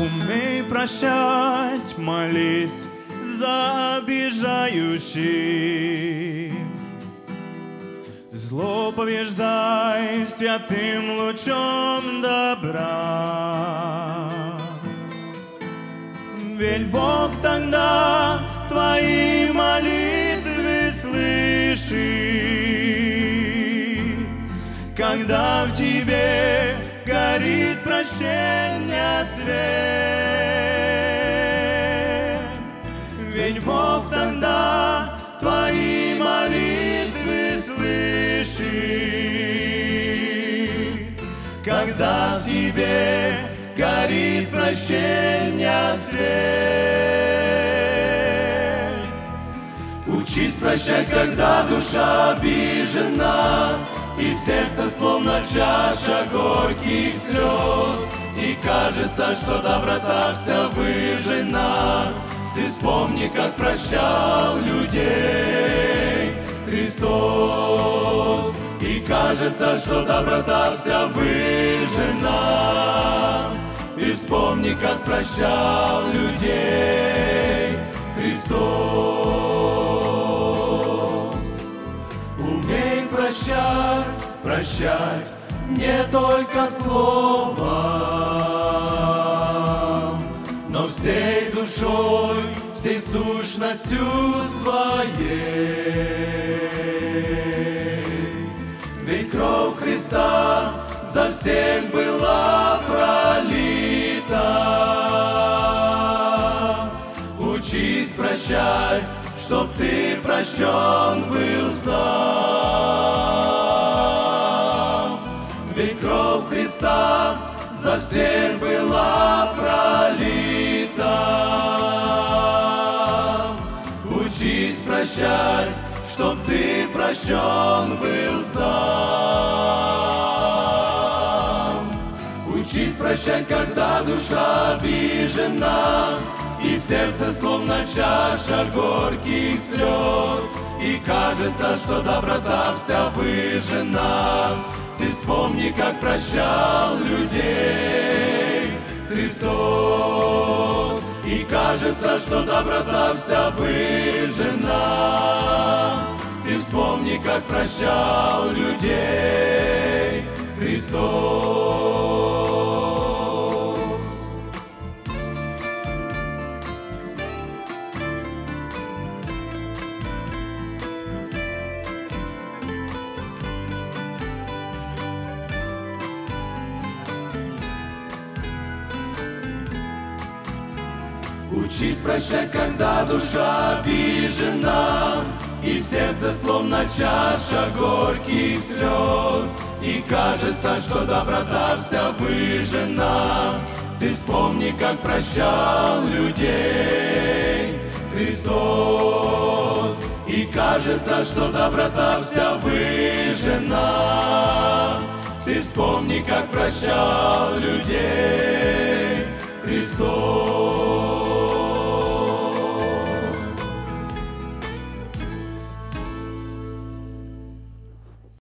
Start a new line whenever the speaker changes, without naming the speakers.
Умей прощать, молись за обижающих. Зло побеждай святым лучом добра. Ведь Бог тогда твои молитвы слышит, когда в тебе горит прощение свет. Ведь Бог тогда твои молитвы слышит, когда в тебе горит прощение свет. Учись прощать, когда душа обижена, И сердце словно чаша горьких слез, И кажется, что доброта вся выжена. Ты вспомни, как прощал людей Христос, И кажется, что доброта вся выжена. И вспомни, как прощал людей Христос. Прощать не только словом, но всей душой, всей сущностью своей. Ведь кровь Христа за всех была пролита. Учись прощать, чтоб ты прощен был сам. Ведь кровь Христа за всех была пролита. Учись прощать, чтоб ты прощен был сам. Учись прощать, когда душа обижена, И сердце словно чаша горьких слез, И кажется, что доброта вся выжена. Ты вспомни, как прощал людей Христос, И кажется, что доброта вся выжена. Ты вспомни, как прощал людей Христос. Учись прощать, когда душа обижена, И сердце словно чаша горьких слез, И кажется, что доброта вся выжена. Ты вспомни, как прощал людей Христос, И кажется, что доброта вся выжена. Ты вспомни, как прощал людей Христос.